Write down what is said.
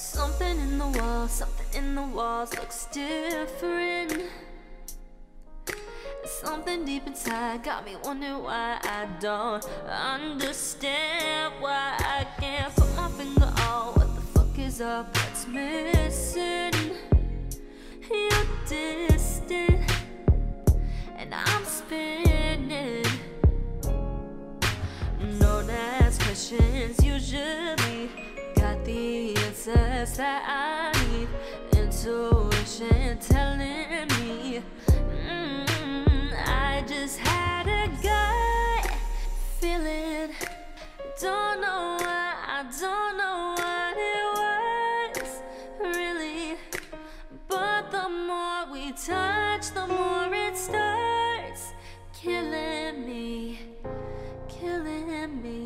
Something in the walls, something in the walls looks different. Something deep inside got me wondering why I don't understand why I can't put my finger on what the fuck is up, what's missing. You're distant, and I'm spinning. Don't ask questions usually guess that I need. Intuition telling me mm, I just had a gut feeling. Don't know why, I don't know what it was Really. But the more we touch, the more it starts Killing me Killing me.